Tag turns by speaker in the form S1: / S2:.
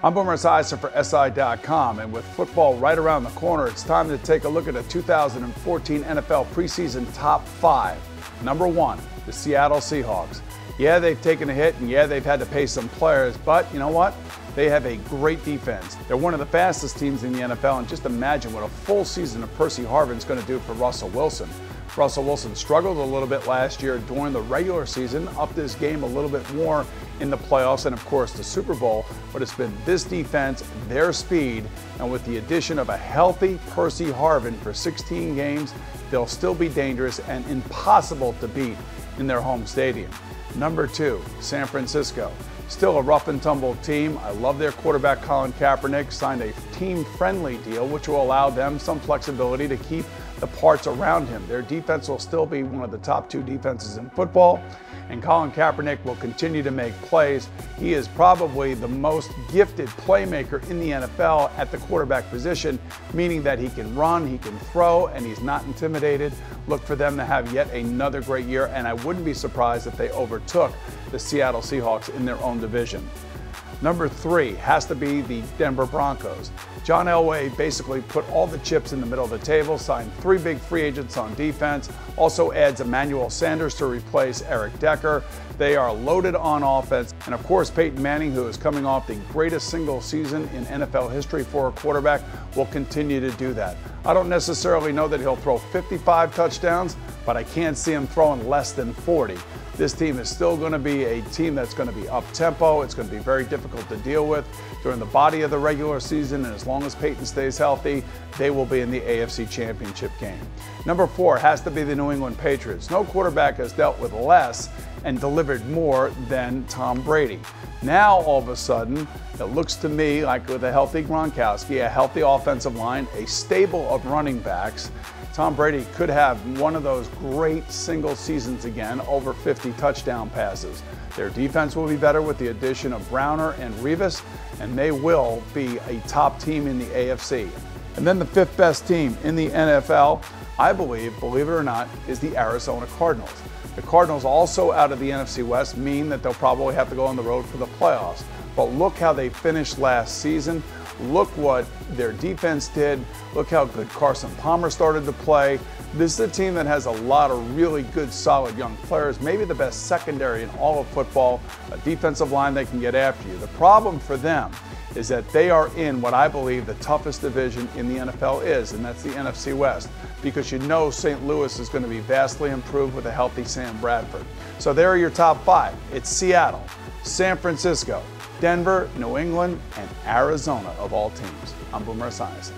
S1: I'm Boomer Esiason for SI.com, and with football right around the corner, it's time to take a look at the 2014 NFL preseason top five. Number one, the Seattle Seahawks. Yeah, they've taken a hit, and yeah, they've had to pay some players, but you know what? They have a great defense. They're one of the fastest teams in the NFL, and just imagine what a full season of Percy Harvin is going to do for Russell Wilson. Russell Wilson struggled a little bit last year during the regular season, upped his game a little bit more in the playoffs and, of course, the Super Bowl. But it's been this defense, their speed, and with the addition of a healthy Percy Harvin for 16 games, they'll still be dangerous and impossible to beat in their home stadium. Number two, San Francisco. Still a rough and tumble team. I love their quarterback Colin Kaepernick signed a team-friendly deal which will allow them some flexibility to keep the parts around him. Their defense will still be one of the top two defenses in football, and Colin Kaepernick will continue to make plays. He is probably the most gifted playmaker in the NFL at the quarterback position, meaning that he can run, he can throw, and he's not intimidated. Look for them to have yet another great year, and I wouldn't be surprised if they overtook the Seattle Seahawks in their own division. Number three has to be the Denver Broncos. John Elway basically put all the chips in the middle of the table, signed three big free agents on defense, also adds Emmanuel Sanders to replace Eric Decker. They are loaded on offense. And of course, Peyton Manning, who is coming off the greatest single season in NFL history for a quarterback, will continue to do that. I don't necessarily know that he'll throw 55 touchdowns, but I can't see him throwing less than 40. This team is still going to be a team that's going to be up tempo. It's going to be very difficult to deal with during the body of the regular season. And as long as Peyton stays healthy, they will be in the AFC Championship game. Number four has to be the New England Patriots. No quarterback has dealt with less and delivered more than Tom Brady. Now, all of a sudden, it looks to me like with a healthy Gronkowski, a healthy offensive line, a stable of running backs, Tom Brady could have one of those great single seasons again, over 50 touchdown passes. Their defense will be better with the addition of Browner and Revis, and they will be a top team in the AFC. And then the fifth best team in the NFL, I believe, believe it or not, is the Arizona Cardinals. The Cardinals, also out of the NFC West, mean that they'll probably have to go on the road for the playoffs. But look how they finished last season. Look what their defense did. Look how good Carson Palmer started to play. This is a team that has a lot of really good, solid young players, maybe the best secondary in all of football, a defensive line they can get after you. The problem for them is that they are in what I believe the toughest division in the NFL is, and that's the NFC West, because you know St. Louis is going to be vastly improved with a healthy Sam Bradford. So there are your top five. It's Seattle, San Francisco, Denver, New England, and Arizona of all teams. I'm Boomer Esiason.